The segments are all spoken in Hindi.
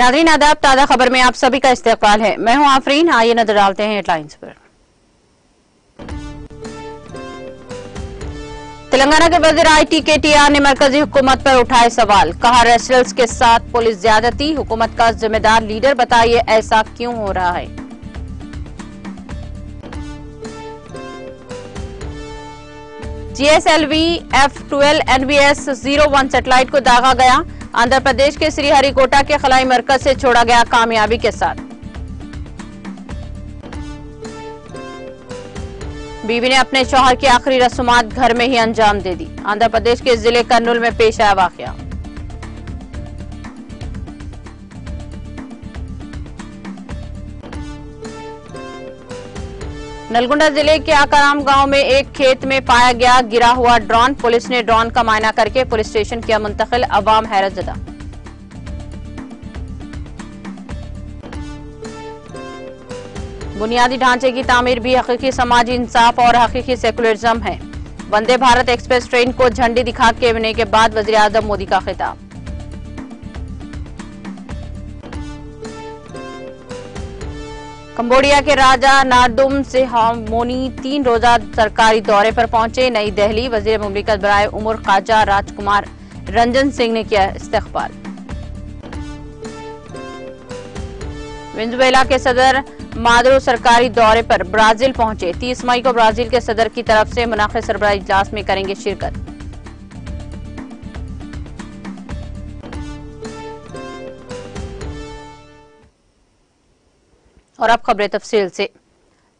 नादरीन आदाब, ताज़ा खबर में आप सभी का इस्तेकाल है। मैं हूँ आफरीन, आइए नज़र डालते हैं हेडलाइंस पर। तेलंगाना के वज़ीर आईटी के टी आर ने मरकजी हुकूमत पर उठाए सवाल। कहा रेस्टल्स के साथ पुलिस ज्यादती। हुकूमत का जिम्मेदार लीडर बताइए, ऐसा क्यों हो रहा है? GSLV F twelve NVS zero one satellite को दागा गया। आंध्र प्रदेश के श्रीहरिकोटा के खलाई मरकज से छोड़ा गया कामयाबी के साथ। बीवी ने अपने शोहर की आखिरी रसूमात घर में ही अंजाम दे दी। आंध्र प्रदेश के ज़िले कर्नूल में पेश आया वाकया। नलगुंडा ज़िले के आकाराम गाँव में एक खेत में पाया गया गिरा हुआ ड्रोन। पुलिस ने ड्रोन का मायना करके पुलिस स्टेशन किया मुंतकिल अवाम हैरत जदा बुनियादी ढांचे की तामीर भी हकीकी समाजी इंसाफ और हकीकी सेकुलरिज्म है। वंदे भारत एक्सप्रेस ट्रेन को झंडी दिखा के के बाद वजी मोदी का खिताब। कंबोडिया के राजा नारदुम से मोनी तीन रोजा सरकारी दौरे पर पहुँचे। नई दिल्ली, वज़ीर मुमलिकत बराए उमर खाजा राजकुमार रंजन सिंह ने किया इस्तकबाल। वेंजुएला के सदर मादरो सरकारी दौरे पर ब्राज़ील पहुँचे। 30 मई को ब्राज़ील के सदर की तरफ़ से मुनाखे सरबरा इजलास में करेंगे शिरकत। और अब खबरें तफसील से।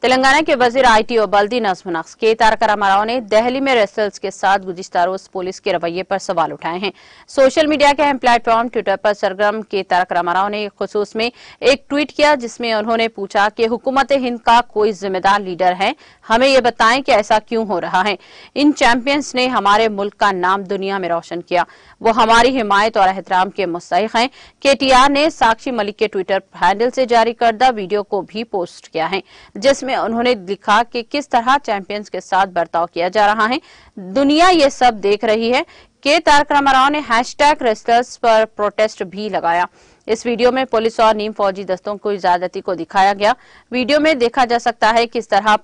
तेलंगाना के वज़ीर आईटी और बल्दी नज्म नक्स के तारक रामाराव ने दहली में रेसल्स के साथ गुजश्ता रोज पुलिस के रवैये पर सवाल उठाए हैं। सोशल मीडिया के अहम प्लेटफॉर्म ट्विटर पर सरगर्म के तारक रामाराव ने खसूस में एक ट्वीट किया जिसमें उन्होंने पूछा कि हुकूमत हिंद का कोई जिम्मेदार लीडर है? हमें ये बताएँ कि ऐसा क्यों हो रहा है? इन चैंपियंस ने हमारे मुल्क का नाम दुनिया में रोशन किया। वो हमारी हिमायत और एहतराम के मुस्तक हैं। केटीआर ने साक्षी मलिक के ट्विटर हैंडल से जारी करदा वीडियो को भी पोस्ट किया है, जिसमें उन्होंने लिखा कि किस तरह चैंपियंस के साथ बर्ताव किया जा रहा है। दुनिया ये सब देख रही है। के तारक रामाराव ने हैशटैग रेस्टर्स पर प्रोटेस्ट भी लगाया। इस वीडियो में पुलिस और नीम फौजी दस्तों को इजाजती को दिखाया गया। वीडियो में देखा जा सकता है किस तरह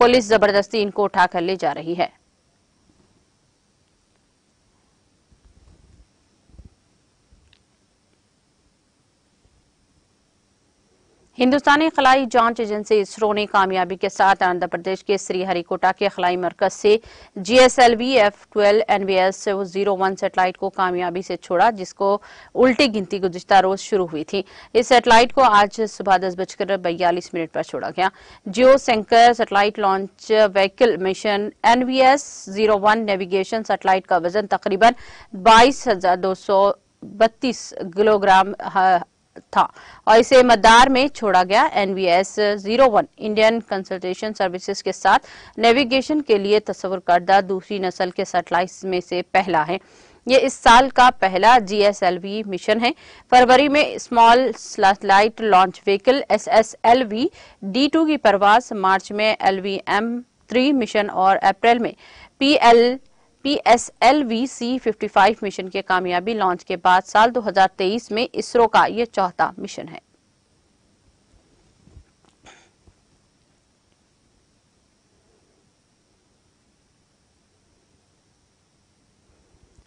पुलिस ज़बरदस्ती इनको उठाकर ले जा रही है। हिंदुस्तानी खलाई जाँच एजेंसी इसरो ने कामयाबी के साथ आंध्र प्रदेश के श्रीहरिकोटा के खलाई मरकज से GSLV F twelve NVS zero one satellite को कामयाबी से छोड़ा, जिसको उल्टी गिनती गुजश्ता रोज शुरू हुई थी। इस सेटेलाइट को आज सुबह दस बजकर बयालीस मिनट पर छोड़ा गया। Geosynchronous satellite launch vehicle mission NVS zero one navigation satellite का वज़न तकरीबन बाईस हज़ार दो सौ बत्तीस किलोग्राम था। और इसे मदार में छोड़ा गया NVS zero one Indian consultation services के साथ। नेविगेशन के लिए तस्वर करदा दूसरी नस्ल के सैटेलाइट में से पहला है। ये इस साल का पहला जीएसएलवी मिशन है। फरवरी में small satellite launch vehicle SSLV D two की परवाज मार्च में एलवीएम थ्री मिशन और अप्रैल में पीएल पीएसएलवी सी 55 मिशन के कामयाबी लॉन्च के बाद साल 2023 में इसरो का यह चौथा मिशन है।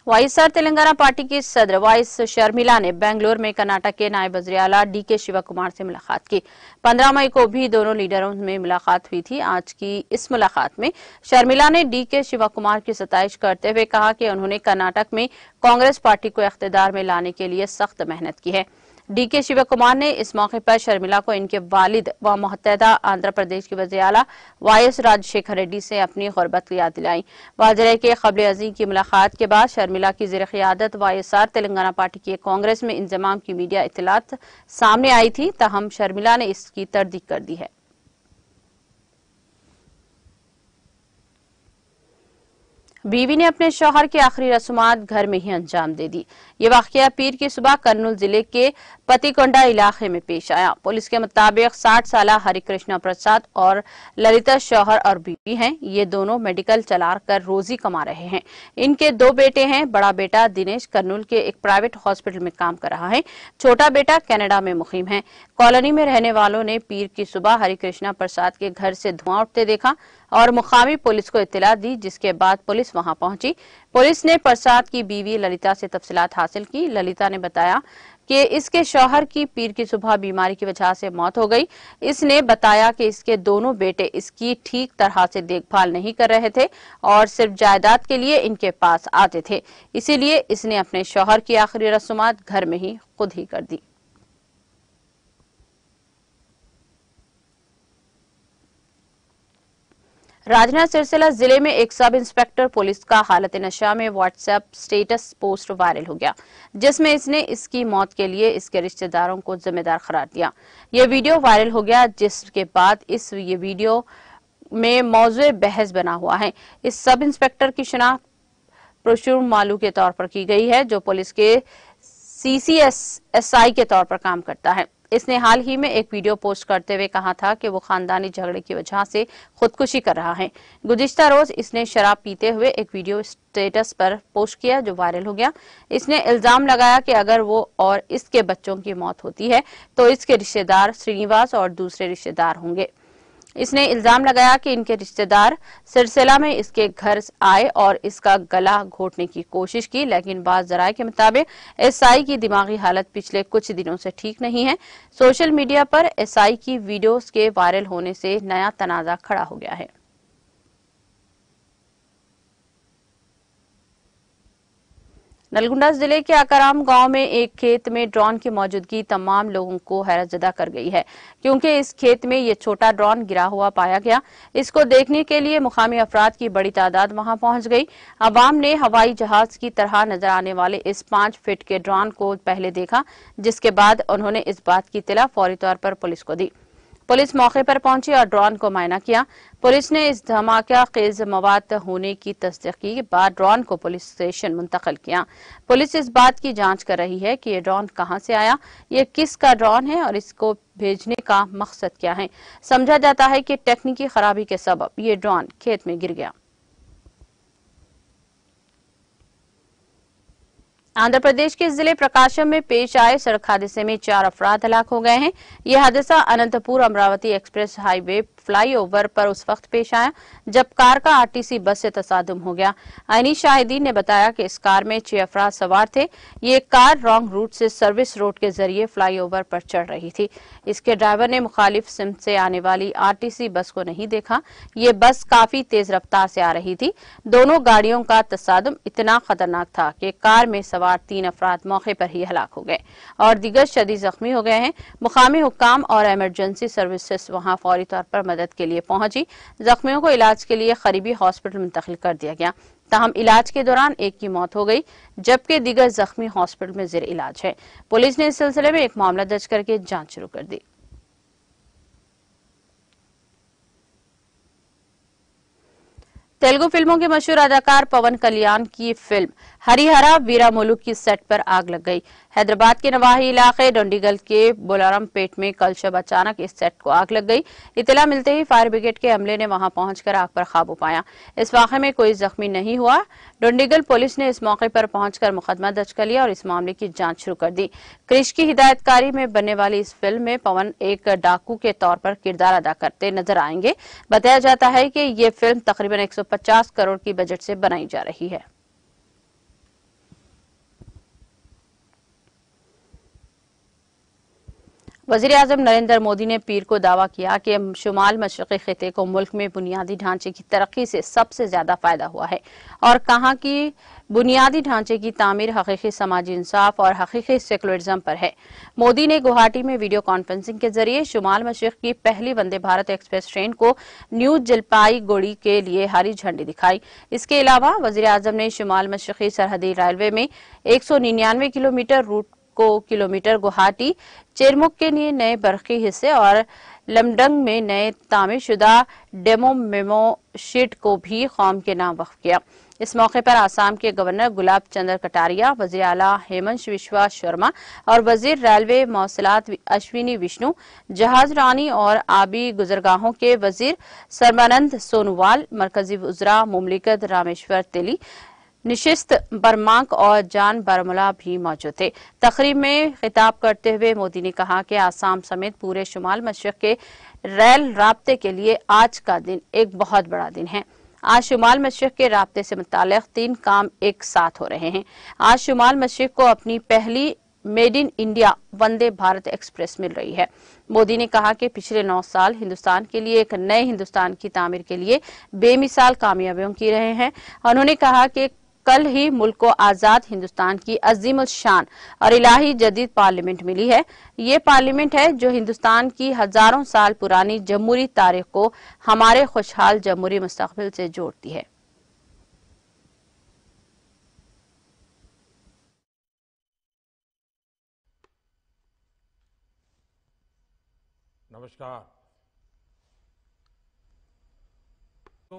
वाईएसआर तेलंगाना पार्टी की सदर वाइस शर्मिला ने बेंगलुरु में कर्नाटक के नायब वजरियाला डी के शिवा कुमार से मुलाकात की। 15 मई को भी दोनों लीडरों में मुलाकात हुई थी। आज की इस मुलाकात में शर्मिला ने डी के कुमार की सताइश करते हुए कहा कि उन्होंने कर्नाटक में कांग्रेस पार्टी को इकतेदार में लाने के लिए सख्त मेहनत की है। डी के शिव कुमार ने इस मौके पर शर्मिला को इनके वालिद व मुतहदा आंध्र प्रदेश के वजियाला वाई एस राजशेखर रेड्डी से अपनी गुरबत याद दिलाई। वाजरे के कबल अजीम की मुलाकात के बाद शर्मिला की जेर क्यादत Y S R Telangana party के कांग्रेस में इंजमाम की मीडिया इतलात सामने आई थी, तहम शर्मिला ने इसकी तरदीक कर दी है। बीवी ने अपने शोहर की आखिरी रसूमात घर में ही अंजाम दे दी। ये वाकया पीर की सुबह कर्नूल ज़िले के पतिकोंडा इलाके में पेश आया। पुलिस के मुताबिक 60 साल हरिकृष्णा प्रसाद और ललिता शोहर और बीवी हैं। ये दोनों मेडिकल चलाकर रोजी कमा रहे हैं। इनके दो बेटे हैं। बड़ा बेटा दिनेश कर्नूल के एक प्राइवेट हॉस्पिटल में काम कर रहा है। छोटा बेटा कैनेडा में मुहिम है। कॉलोनी में रहने वालों ने पीर की सुबह हरिकृष्णा प्रसाद के घर से धुआँ उठते देखा। और मुकामी पुलिस को इतला दी, जिसके बाद पुलिस वहाँ पहुँची। पुलिस ने प्रसाद की बीवी ललिता से तफसीलात हासिल की। ललिता ने बताया कि इसके शौहर की पीर की सुबह बीमारी की वजह से मौत हो गई। इसने बताया कि इसके दोनों बेटे इसकी ठीक तरह से देखभाल नहीं कर रहे थे और सिर्फ़ जायदाद के लिए इनके पास आते थे। इसीलिए इसने अपने शौहर की आखिरी रसूमात घर में ही खुद ही कर दी। राजनाथ सिरसिला ज़िले में एक सब इंस्पेक्टर पुलिस का हालत नशा में व्हाट्सएप स्टेटस पोस्ट वायरल हो गया, जिसमें इसने इसकी मौत के लिए इसके रिश्तेदारों को जिम्मेदार करार दिया। ये वीडियो वायरल हो गया, जिसके बाद इस ये वीडियो में मौजू बहस बना हुआ है। इस सब इंस्पेक्टर की शिनाख्त प्रशुर मालू के तौर पर की गई है, जो पुलिस के सीसीएसएसआई के तौर पर काम करता है। इसने हाल ही में एक वीडियो पोस्ट करते हुए कहा था कि वो खानदानी झगड़े की वजह से खुदकुशी कर रहा है। गुजश्ता रोज इसने शराब पीते हुए एक वीडियो स्टेटस पर पोस्ट किया जो वायरल हो गया। इसने इल्ज़ाम लगाया कि अगर वो और इसके बच्चों की मौत होती है तो इसके रिश्तेदार श्रीनिवास और दूसरे रिश्तेदार होंगे। इसने इल्ज़ाम लगाया कि इनके रिश्तेदार सिरसिला में इसके घर आए और इसका गला घोटने की कोशिश की, लेकिन बाद जराये के मुताबिक एसआई की दिमागी हालत पिछले कुछ दिनों से ठीक नहीं है। सोशल मीडिया पर एसआई की वीडियोस के वायरल होने से नया तनाजा खड़ा हो गया है। नलगुंडा ज़िले के आकाराम गाँव में एक खेत में ड्रोन की मौजूदगी तमाम लोगों को हैरत जदा कर गई है। क्योंकि इस खेत में ये छोटा ड्रोन गिरा हुआ पाया गया। इसको देखने के लिए मुकामी अफराद की बड़ी तादाद वहाँ पहुँच गई। अवाम ने हवाई जहाज़ की तरह नज़र आने वाले इस पाँच फिट के ड्रोन को पहले देखा, जिसके बाद उन्होंने इस बात की तिला फौरी तौर पर पुलिस को दी। पुलिस मौके पर पहुँची और ड्रोन को मायना किया। पुलिस ने इस धमाका खेज मवाद होने की तस्दीक के बाद ड्रोन को पुलिस स्टेशन मुंतकल किया। पुलिस इस बात की जाँच कर रही है कि ये ड्रोन कहाँ से आया, ये किस का ड्रोन है और इसको भेजने का मकसद क्या है। समझा जाता है कि टेक्निकी खराबी के सबब ये ड्रोन खेत में गिर गया। आंध्र प्रदेश के ज़िले प्रकाशम में पेश आए सड़क हादसे में चार अफराध हलाक हो गए हैं। यह हादसा Anantapur Amaravati express highway flyover पर उस वक्त पेश आया, जब कार का आरटीसी बस से तसादम हो गया। आईनी शाहिदीन ने बताया कि इस कार में छह अफराद सवार थे। ये कार रॉन्ग रूट से सर्विस रोड के ज़रिए फ्लाईओवर पर चढ़ रही थी। इसके ड्राइवर ने मुखालिफ सिम से आने वाली आरटीसी बस को नहीं देखा। ये बस काफ़ी तेज रफ्तार से आ रही थी। दोनों गाड़ियों का तसादुम इतना खतरनाक था कि कार में सवार तीन अफराद मौके पर ही हलाक हो गए और दिगर शदी जख्मी हो गए हैं। मुकामी हुकाम और इमरजेंसी सर्विसेज़ वहाँ फौरी तौर पर मदद के लिए पहुँची। जख्मियों को इलाज के लिए करीबी हॉस्पिटल मुंतकिल कर दिया गया। ताहम इलाज के दौरान एक की मौत हो गई, जबकि दिगर जख्मी हॉस्पिटल में जेर इलाज है। पुलिस ने इस सिलसिले में एक मामला दर्ज करके जाँच शुरू कर दी। तेलुगु फ़िल्मों के मशहूर अदाकार पवन कल्याण की फ़िल्म हरिहरा वीरा मुलुक की सेट पर आग लग गई। हैदराबाद के नवाही इलाके डोंडीगल के बोलारम पेट में कल शब अचानक इस सेट को आग लग गई। इतला मिलते ही फायर ब्रिगेड के अमले ने वहाँ पहुंचकर आग पर काबू पाया। इस वाक़े में कोई जख्मी नहीं हुआ। डोंडीगल पुलिस ने इस मौके पर पहुंचकर मुकदमा दर्ज कर लिया और इस मामले की जाँच शुरू कर दी। क्रिश की हिदायतकारी में बनने वाली इस फ़िल्म में पवन एक डाकू के तौर पर किरदार अदा करते नज़र आएँगे। बताया जाता है कि ये फ़िल्म तकरीबन एक करोड़ की बजट से बनाई जा रही है। वज़ीर अजम नरेंद्र मोदी ने पीर को दावा किया कि शुमाल मशरक़ी खत्े को मुल्क में बुनियादी ढांचे की तरक्की से सबसे ज़्यादा फ़ायदा हुआ है और कहा कि बुनियादी ढांचे की तामीर हकीकी समाजी इंसाफ और हकीकी सेकुलरिज्म पर है। मोदी ने गुवाहाटी में वीडियो कॉन्फ्रेंसिंग के ज़रिए शुमाल मशरक की पहली वंदे भारत एक्सप्रेस ट्रेन को न्यू जलपाईगुड़ी के लिए हरी झंडी दिखाई। इसके अलावा वज़ीर आज़म ने शुमाल मशरकी सरहदी रेलवे में एक किलोमीटर रूट को किलोमीटर गुवाहाटी, चेरमुख के लिए नए बरखी हिस्से और लमडंग में नए तामीर शुदा डेमो मेमो शीट को भी कौम के नाम वक्फ किया। इस मौके पर आसाम के गवर्नर गुलाब चंद्र कटारिया, वज़ीर अला हेमंत विश्वा शर्मा और वज़ीर रेलवे मौसलात अश्विनी विष्णु, जहाज़ रानी और आबी गुजरगाहों के वज़ीर सर्बानंद सोनोवाल, मरकजी उजरा, मुमलिकत रामेश्वर तेली निशिस्त बरमांक और जान बरमला भी मौजूद थे। तकरीब में खिताब करते हुए मोदी ने कहा कि आसाम समेत पूरे शुमाल मशरक के रेल रबते के लिए आज का दिन एक बहुत बड़ा दिन है। आज शुमाल मशरक के रबते से मुतालिक तीन काम एक साथ हो रहे हैं। आज शुमाल मशरक को अपनी पहली made in India Vande Bharat express मिल रही है। मोदी ने कहा कि पिछले नौ साल हिंदुस्तान के लिए एक नए हिंदुस्तान की तामीर के लिए बेमिसाल कामयाबियों की रहे हैं। उन्होंने कहा कि कल ही मुल्क को आज़ाद हिंदुस्तान की अजीम शान और इलाही जदीद पार्लियामेंट मिली है। ये पार्लियामेंट है जो हिंदुस्तान की हज़ारों साल पुरानी जमहूरी तारीख को हमारे खुशहाल जमहूरी मुस्तबिल से जोड़ती है। नमस्कार तो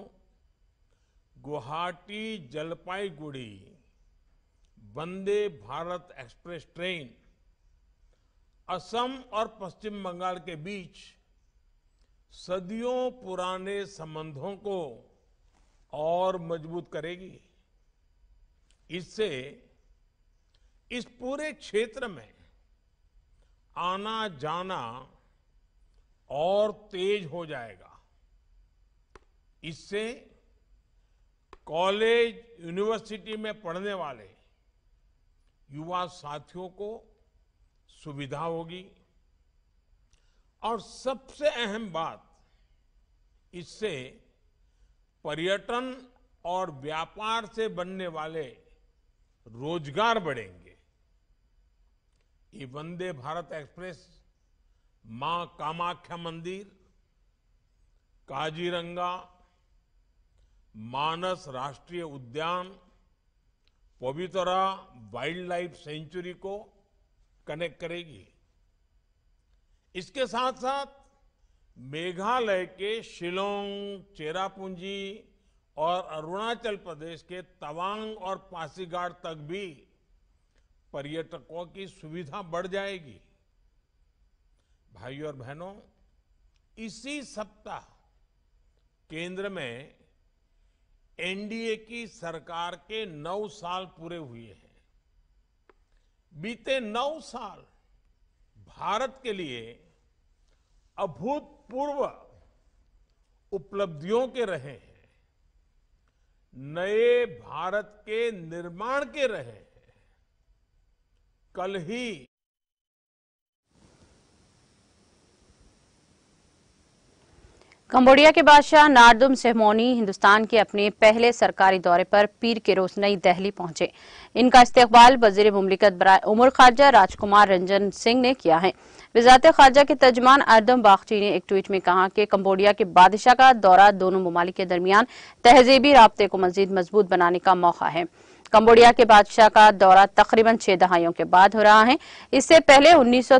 गुवाहाटी जलपाईगुड़ी वंदे भारत एक्सप्रेस ट्रेन असम और पश्चिम बंगाल के बीच सदियों पुराने संबंधों को और मज़बूत करेगी। इससे इस पूरे क्षेत्र में आना जाना और तेज हो जाएगा। इससे कॉलेज, यूनिवर्सिटी में पढ़ने वाले युवा साथियों को सुविधा होगी। और सबसे अहम बात, इससे पर्यटन और व्यापार से बनने वाले रोज़गार बढ़ेंगे। ये वंदे भारत एक्सप्रेस, माँ कामाख्या मंदिर, काजीरंगा मानस राष्ट्रीय उद्यान, पवित्रा वाइल्ड लाइफ सेंचुरी को कनेक्ट करेगी। इसके साथ साथ मेघालय के शिलोंग, चेरापूंजी और अरुणाचल प्रदेश के तवांग और पासीघाट तक भी पर्यटकों की सुविधा बढ़ जाएगी। भाइयों और बहनों, इसी सप्ताह केंद्र में एनडीए की सरकार के नौ साल पूरे हुए हैं। बीते नौ साल भारत के लिए अभूतपूर्व उपलब्धियों के रहे हैं, नए भारत के निर्माण के रहे हैं। कल ही कंबोडिया के बादशाह नारदुम सेहमोनी हिंदुस्तान के अपने पहले सरकारी दौरे पर पीर के रोज नई दिल्ली पहुँचे। इनका इस्तेकबाल वज़ीर मुमलिकत बराए उमर खारजा राजकुमार रंजन सिंह ने किया है। वजारत खारजा के तर्जमान अर्दम बागची ने एक ट्वीट में कहा कि कंबोडिया के बादशाह का दौरा दोनों ममालिक के दरमियान तहजीबी रबते को मजीद मज़बूत बनाने का मौका है। कंबोडिया के बादशाह का दौरा तकरीबन छह दहाइयों के बाद हो रहा है। इससे पहले उन्नीस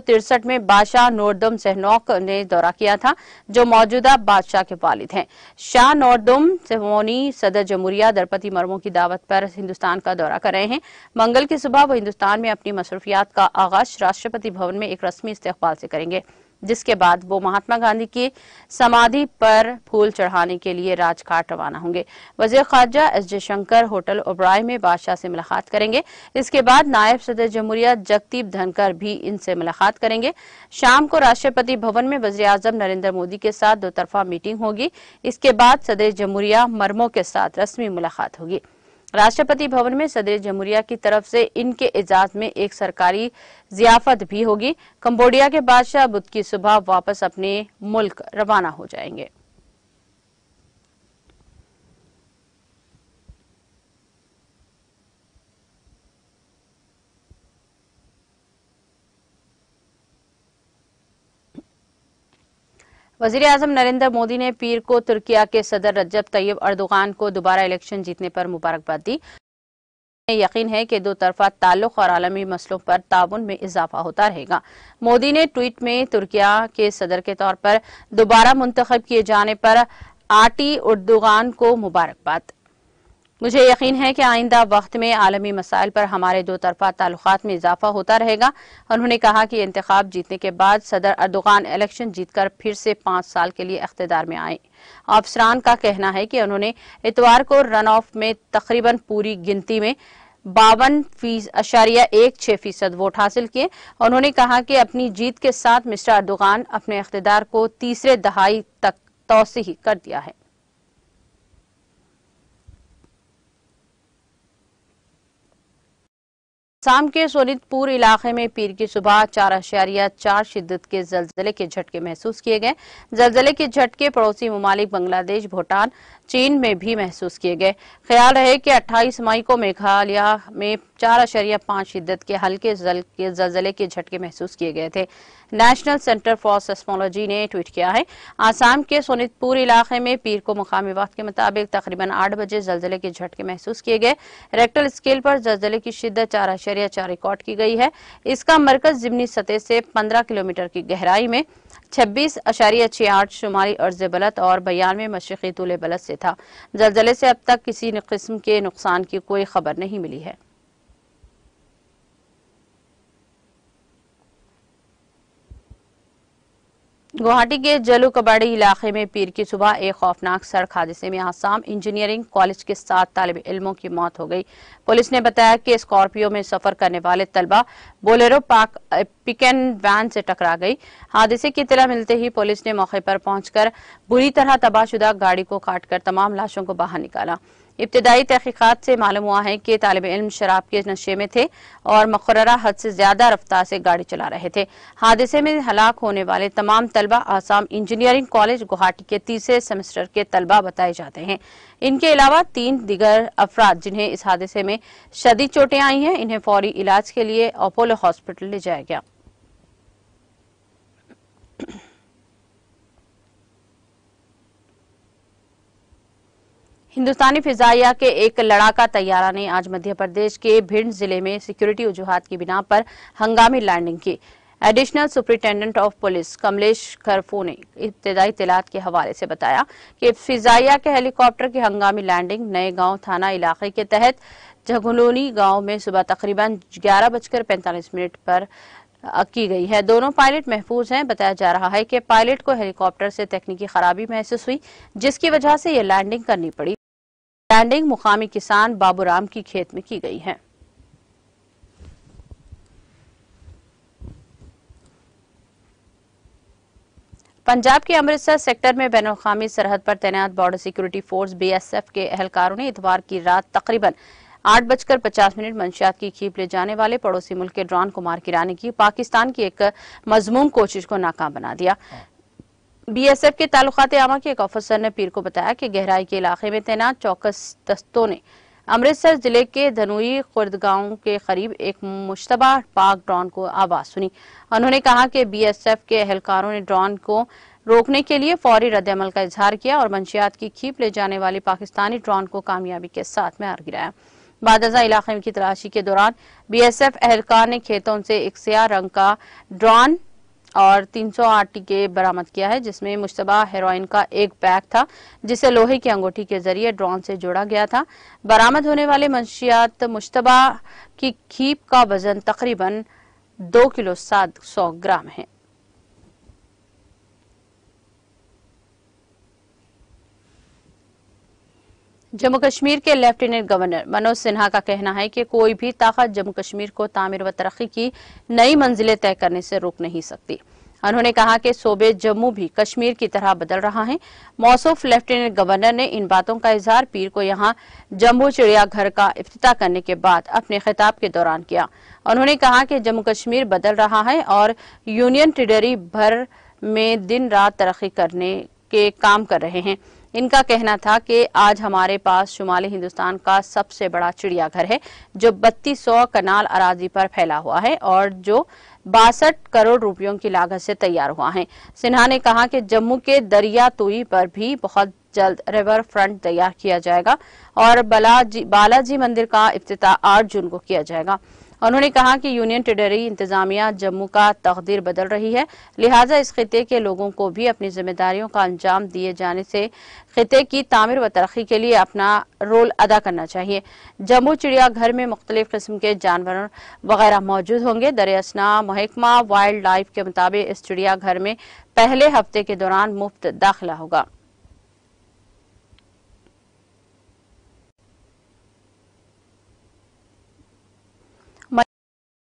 में बादशाह नोरदम सहनौक ने दौरा किया था, जो मौजूदा बादशाह के वालिद हैं। शाह नोरदम सेहोनी सदर जमहूरिया दरपति मरमो की दावत पर हिंदुस्तान का दौरा कर रहे हैं। मंगल की सुबह वो हिंदुस्तान में अपनी मसरूफियात का आगाज़ राष्ट्रपति भवन में एक रस्मी इस्तेकबाल से करेंगे। जिसके बाद वो महात्मा गांधी की समाधि पर फूल चढ़ाने के लिए राजघाट रवाना होंगे। वज़ीर खारजा एस जयशंकर होटल ओब्राय में बादशाह से मुलाकात करेंगे। इसके बाद नायब सदर जमहूरिया जगदीप धनकर भी इनसे मुलाकात करेंगे। शाम को राष्ट्रपति भवन में वजी अजम नरेंद्र मोदी के साथ दो तरफा मीटिंग होगी। इसके बाद सदर जमहूरिया मरमो के साथ रस्मी मुलाकात होगी। राष्ट्रपति भवन में सदर जमहूरिया की तरफ़ से इनके एजाज में एक सरकारी जियाफत भी होगी। कंबोडिया के बादशाह बुद्ध की सुबह वापस अपने मुल्क रवाना हो जाएँगे। वज़ीर अजम नरेंद्र मोदी ने पीर को तुर्किया के सदर रजब तैयब अर्दोगान को दोबारा इलेक्शन जीतने पर मुबारकबाद दी। यकीन है कि दो तरफा ताल्लुक और आलमी मसलों पर ताउन में इजाफा होता रहेगा। मोदी ने ट्वीट में तुर्किया के सदर के तौर पर दोबारा मुंतखब किए जाने पर आटी उर्दुगान को मुबारकबाद। मुझे यकीन है कि आइंदा वक्त में आलमी मसाइल पर हमारे दो तरफा ताल्लुकात में इजाफा होता रहेगा। उन्होंने कहा कि इंतबाब जीतने के बाद सदर अर्दोगान इलेक्शन जीतकर फिर से पाँच साल के लिए अख्तदार में आए। अफसरान का कहना है कि उन्होंने इतवार को रन ऑफ़ में तकरीबन पूरी गिनती में बावन फ़ीस, अशारिया एक छह फ़ीसद वोट हासिल किए। उन्होंने कहा कि अपनी जीत के साथ मिस्टर अर्दोगान अपने अख्तदार को तीसरे दहाई तक तोसी कर दिया है। शाम के सोनितपुर इलाके में पीर की सुबह चार अशारिया चार शिद्दत के जलजले के झटके महसूस किए गए। जलजले के झटके पड़ोसी ममालिक बांग्लादेश, भूटान, चीन में भी महसूस किए गए। ख्याल रहे कि 28 मई को मेघालय में चार अशरिया पाँच शिद्दत के हल्के जलजले के झटके महसूस किए गए थे। नेशनल सेंटर फॉर सेस्मोलॉजी ने ट्वीट किया है, आसाम के सोनितपुर इलाके में पीर को मुकामी वक्त के मुताबिक तकरीबन आठ बजे जलजले के झटके महसूस किए गए। रेक्टल स्केल पर जलजले की शिद्दत चार अशरिया चार रिकॉर्ड की गई है। इसका मरकज जिमनी सतह से पंद्रह किलोमीटर की गहराई में छब्बीस अशारिया छह आठ शुमारी अर्ज़ बलत और बयानवे मशरकी तूल बलत से था। जलजले से अब तक किसी किस्म के नुकसान की कोई खबर नहीं मिली है। गुवाहाटी के जलू कबाड़ी इलाके में पीर की सुबह एक खौफनाक सड़क हादसे में आसाम इंजीनियरिंग कॉलेज के सात तालब इलमों की मौत हो गई। पुलिस ने बताया कि स्कॉर्पियो में सफ़र करने वाले तलबा बोलेरो पार्क पिकन वैन से टकरा गई। हादसे की इतला मिलते ही पुलिस ने मौके पर पहुंचकर बुरी तरह तबाहशुदा गाड़ी को काटकर तमाम लाशों को बाहर निकाला। इब्तदाई तहकीकत से मालूम हुआ है कि तालब इल्म शराब के नशे में थे और मकर्रा हद से ज़्यादा रफ्तार से गाड़ी चला रहे थे। हादसे में हलाक होने वाले तमाम तलबा आसाम इंजीनियरिंग कॉलेज गुवाहाटी के तीसरे सेमेस्टर के तलबा बताए जाते हैं। इनके अलावा तीन दिगर अफराद जिन्हें इस हादसे में शदीद चोटें आई हैं, इन्हें फौरी इलाज के लिए अपोलो हॉस्पिटल ले जाया गया। हिंदुस्तानी फिजाइया के एक लड़ाका तैयारा ने आज मध्य प्रदेश के भिंड ज़िले में सिक्योरिटी वजूहत की बिना पर हंगामी लैंडिंग की। Additional superintendent of police Kamlesh Kharpho ने इब्तदाई तलात के हवाले से बताया कि फिजाइया के हेलीकॉप्टर की हंगामी लैंडिंग नए गाँव थाना इलाके के तहत झगुलोनी गाँव में सुबह तकरीबन ग्यारह बजकर पैंतालीस मिनट पर की गई है। दोनों पायलट महफूज हैं। बताया जा रहा है कि पायलट को हेलीकॉप्टर से तकनीकी खराबी महसूस हुई, जिसकी वजह से यह लैंडिंग करनी पड़ी। लैंडिंग मुकामी किसान बाबूराम की खेत में की गई है। पंजाब के अमृतसर सेक्टर में बैन अवी सरहद पर तैनात बॉर्डर सिक्योरिटी फोर्स बीएसएफ के एहलकारों ने इतवार की रात तकरीबन आठ बजकर पचास मिनट मंशियात की खीप ले जाने वाले पड़ोसी मुल्क के ड्रोन को मार गिराने की पाकिस्तान की एक मजमून कोशिश को नाकाम बना दिया। बीएसएफ के ताल्लुकात आमा के एक अफसर ने पीर को बताया कि गहराई के इलाके में तैनात चौकस दस्तों ने अमृतसर ज़िले के धनुई खुर्द गाँव के करीब एक मुशतबा पाक ड्रोन को आवाज़ सुनी। उन्होंने कहा कि बीएसएफ के एहलकारों ने ड्रोन को रोकने के लिए फौरी रद्दमल का इजहार किया और मंशियात की खीप ले जाने वाली पाकिस्तानी ड्रोन को कामयाबी के साथ मार गिराया। बादजा इलाके की तलाशी के दौरान बीएसएफ एहलकार ने खेतों से एक सिया रंग का ड्रोन और तीन सौ आठ टीके बरामद किया है, जिसमें मुशतबा हेरोइन का एक पैक था, जिसे लोहे की अंगूठी के ज़रिए ड्रोन से जोड़ा गया था। बरामद होने वाले मंशियात मुशतबा की खीप का वज़न तकरीबन दो किलो सात सौ ग्राम है। जम्मू कश्मीर के लेफ्टिनेंट गवर्नर मनोज सिन्हा का कहना है कि कोई भी ताकत जम्मू कश्मीर को तामीर व तरक्की की नई मंजिलें तय करने से रोक नहीं सकती। उन्होंने कहा कि सोबे जम्मू भी कश्मीर की तरह बदल रहा है। मौसूफ लेफ्टिनेंट गवर्नर ने इन बातों का इजहार पीर को यहाँ जम्मू चिड़ियाघर का अफ्ताह करने के बाद अपने खिताब के दौरान किया। उन्होंने कहा कि जम्मू कश्मीर बदल रहा है और यूनियन टेरिटरी भर में दिन रात तरक्की करने के काम कर रहे हैं। इनका कहना था कि आज हमारे पास शुमाली हिंदुस्तान का सबसे बड़ा चिड़ियाघर है, जो बत्तीस सौ कनाल अराजी पर फैला हुआ है और जो बासठ करोड़ रुपयों की लागत से तैयार हुआ है। सिन्हा ने कहा कि जम्मू के दरिया तुई पर भी बहुत जल्द रिवर फ्रंट तैयार किया जाएगा और बालाजी मंदिर का इफ्तिताह आठ जून को किया जाएगा। उन्होंने कहा कि यूनियन टेडरी इंतजामिया जम्मू का तकदीर बदल रही है, लिहाजा इस खत्े के लोगों को भी अपनी जिम्मेदारियों का अंजाम दिए जाने से खत्े की तामीर व तरक्की के लिए अपना रोल अदा करना चाहिए। जम्मू चिड़ियाघर में मुख्तलिफ़ किस्म के जानवर वगैरह मौजूद होंगे। दरियासना महकमा वाइल्ड लाइफ के मुताबिक इस चिड़ियाघर में पहले हफ़्ते के दौरान मुफ़्त दाखिला होगा।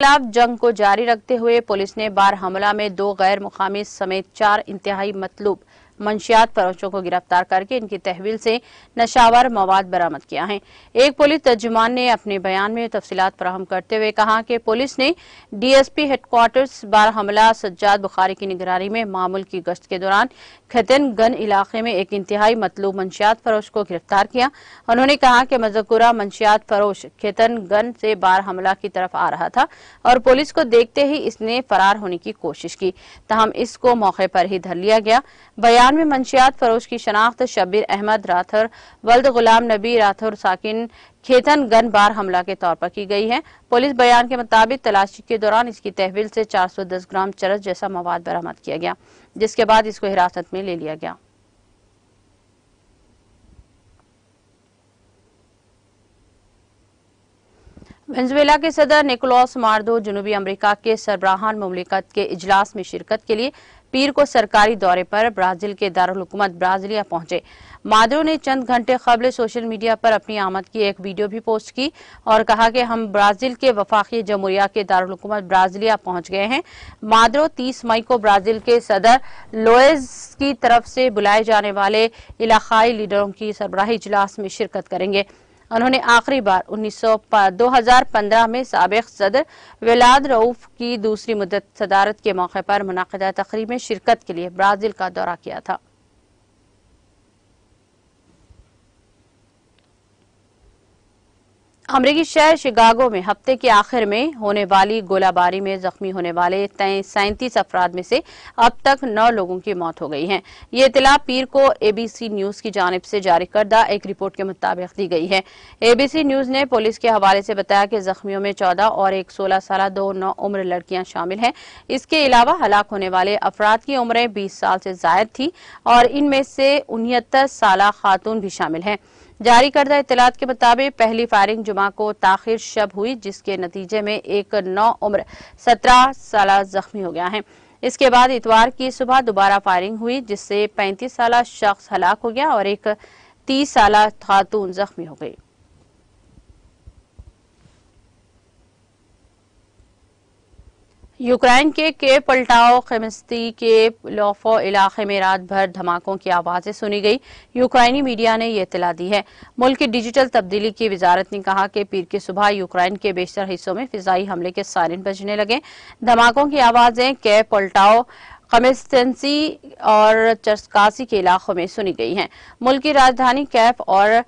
खिलाफ जंग को जारी रखते हुए पुलिस ने बार हमला में दो गैर मुकामी समेत चार इंतहाई मतलूब मंशियात फरोशों को गिरफ़्तार करके इनकी तहवील से नशावर मवाद बरामद किया है। एक पुलिस तर्जुमान ने अपने बयान में तफसीत फराहम करते हुए कहा कि पुलिस ने डीएसपी हेडक्वार्टर्स बार हमला सज्जाद बुखारी की निगरानी में मामूल की गश्त के दौरान खतन गन इलाके में एक इंतहाई मतलूब मंशियात फरोश को गिरफ़्तार किया। उन्होंने कहा कि मजकुरा मंशियात फरोश खेतन गन से बार हमला की तरफ़ आ रहा था और पुलिस को देखते ही इसने फरार होने की कोशिश की। तहम इसको मौके पर ही धर लिया गया। बयान में मंशियात फरोश की शनाख्त शब्बीर अहमद राथर वल्द गुलाम नबी राथर साकिन खेतन गन बार हमला के तौर पर की गई है। पुलिस बयान के मुताबिक तलाशी के दौरान इसकी तहवील से 410 ग्राम चरस जैसा मवाद बरामद किया गया, जिसके बाद इसको हिरासत में ले लिया गया। वेंजुएला के सदर निकोलस मार्दो, जनूबी अमेरिका के सरबराहान ममलिकत के इजलास में शिरकत के लिए पीर को सरकारी दौरे पर ब्राज़ील के दारुलकूमत ब्राजिलिया पहुँचे। मादरो ने चंद घंटे कबल सोशल मीडिया पर अपनी आमद की एक वीडियो भी पोस्ट की और कहा कि हम ब्राज़ील के वफाकी जमहूरिया के दारकूमत ब्राजिलिया पहुँच गए हैं। मादरो 30 मई को ब्राज़ील के सदर लोएज की तरफ़ से बुलाए जाने वाले इलाकाई लीडरों की सरबराही इजलास में शिरकत करेंगे। उन्होंने आखिरी बार 2015 में सबक सदर विलाद रऊफ की दूसरी मुदत सदारत के मौके पर मुनदा तकरीब में शिरकत के लिए ब्राज़ील का दौरा किया था। अमरीकी शहर शिकागो में हफ़्ते के आखिर में होने वाली गोलाबारी में जख्मी होने वाले सैंतीस अफराद में से अब तक नौ लोगों की मौत हो गई है। ये इतला पीर को एबीसी न्यूज़ की जानब से जारी करदा एक रिपोर्ट के मुताबिक दी गई है। एबीसी न्यूज़ ने पुलिस के हवाले से बताया कि जख्मियों में चौदह और एक सोलह साल दो नौ उम्र लड़कियाँ शामिल हैं। इसके अलावा हलाक होने वाले अफराद की उम्रें बीस साल से जायद थी और इनमें से उनहत्तर साल खातून भी शामिल हैं। जारी करदा इतलात के मुताबिक पहली फायरिंग जुमा को ताखिर शब हुई, जिसके नतीजे में एक नौ उम्र, सत्रह साल जख्मी हो गया है। इसके बाद इतवार की सुबह दोबारा फायरिंग हुई, जिससे पैंतीस साल शख्स हलाक हो गया और एक तीस साल खातून जख्मी हो गई। यूक्रेन के के पलटाओ खमिस्ती के लोफो इलाके में रात भर धमाकों की आवाज़ें सुनी गई। यूक्राइनी मीडिया ने यह इतला दी है। मुल्क की डिजिटल तब्दीली की वजारत ने कहा कि पीर की सुबह यूक्राइन के बेशतर हिस्सों में फिजाई हमले के सारिन बजने लगे। धमाकों की आवाज़ें के पलटाओ खमिस्तेंसी और चरस्कासी के इलाकों में सुनी गई हैं। मुल्क की राजधानी कैफ और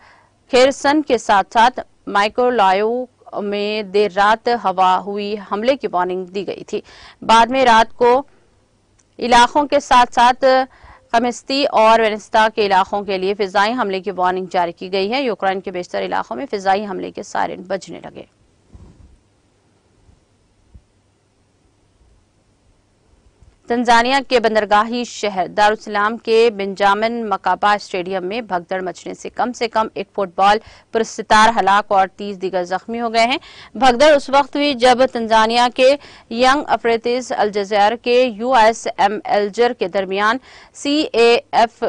खेरसन के साथ साथ माइक्रोलायो में देर रात हवा हुई, हमले की वार्निंग दी गई थी। बाद में रात को इलाकों के साथ साथ खमिस्ती और वेनिस्ता के इलाकों के लिए फिजाई हमले की वार्निंग जारी की गई है। यूक्रेन के बेशतर इलाकों में फिजाई हमले के सायरन बजने लगे। तंजानिया के बंदरगाही शहर दारुसलाम के बेंजामिन मकाबा स्टेडियम में भगदड़ मचने से कम से कम एक फुटबॉल पुरस्तार हलाक और तीस दिगर जख्मी हो गए हैं। भगदड़ उस वक्त हुई जब तंजानिया के यंग अफरेतिस अलजैर के यूएसएम एल्जर के दरमियान सी एफ़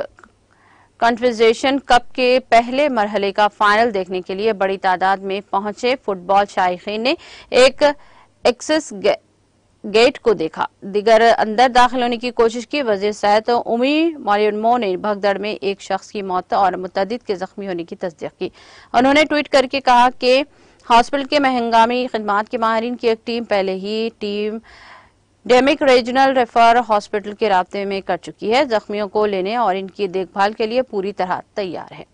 कॉन्फेडरेशन कप के पहले मरहले का फाइनल देखने के लिए बड़ी तादाद में पहुँचे फुटबॉल शायकीन ने। एक एक्सेस गेट को देखा। दिगर अंदर दाखिल होने की कोशिश की वज़ीर सैद उमी मारियमो ने भगदड़ में एक शख्स की मौत और मुतद के जख्मी होने की तस्दीक की। उन्होंने ट्वीट करके कहा कि हॉस्पिटल के महंगामी खदमात के माहरीन की एक टीम पहले ही टीम डेमिक रीजनल रेफर हॉस्पिटल के रबते में कर चुकी है। जख्मियों को लेने और इनकी देखभाल के लिए पूरी तरह तैयार है।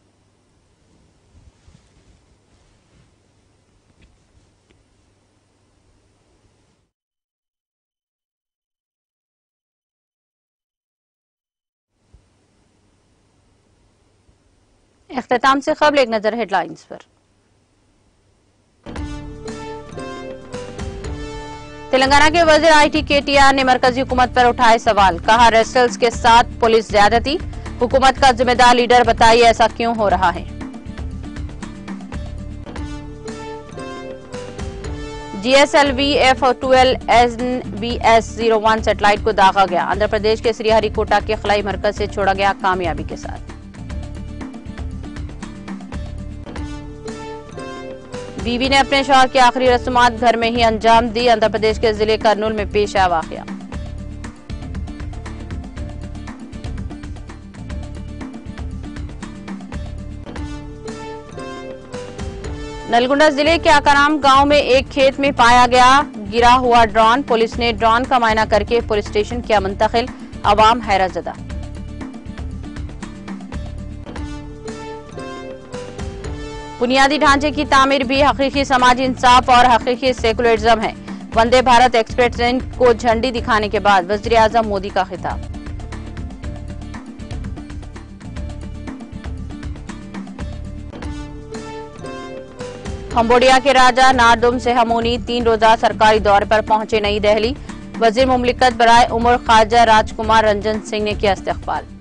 अख्ताम से खबर एक नज़र हेडलाइंस पर तेलंगाना के वज़ीर आईटी केटीआर ने मरकजी हुकूमत पर उठाए सवाल कहा रेस्टल्स के साथ पुलिस ज्यादती हुकूमत का जिम्मेदार लीडर बताइए ऐसा क्यों हो रहा है GSLV F twelve N B S zero one satellite को दागा गया आंध्र प्रदेश के श्रीहरिकोटा के खलाई मरकज से छोड़ा गया कामयाबी के साथ बीवी ने अपने शौहर की आखिरी रस्मात घर में ही अंजाम दी। आंध्र प्रदेश के ज़िले करनूल में पेश आया वाकया। नलगुंडा ज़िले के आकाराम गाँव में एक खेत में पाया गया, गिरा हुआ ड्रोन। पुलिस ने ड्रोन का मायना करके पुलिस स्टेशन किया मुंतकिल। आवाम हैरतजदा बुनियादी ढांचे की तामीर भी हकीकी समाजी इंसाफ और हकीकी सेकुलरिज्म है। वंदे भारत एक्सप्रेस ट्रेन को झंडी दिखाने के बाद वज़ीर आज़म मोदी का खिताब। कंबोडिया के राजा नारदुम से सेहमोनी तीन रोजा सरकारी दौरे पर पहुँचे नई दिल्ली। वज़ीर मुमलिकत बराए उमर ख्वाजा राजकुमार रंजन सिंह ने किया इस्तकबाल।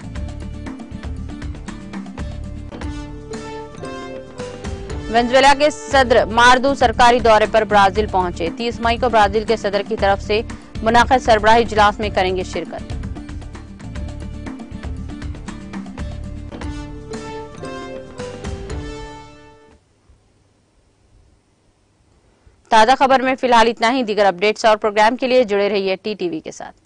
वेनेजुएला के सदर मारदू सरकारी दौरे पर ब्राज़ील पहुँचे। 30 मई को ब्राज़ील के सदर की तरफ़ से मुनाखद सरबराही इजलास में करेंगे शिरकत। ताज़ा खबर में फ़िलहाल इतना ही। दीगर अपडेट्स और प्रोग्राम के लिए जुड़े रहिए टीटीवी के साथ।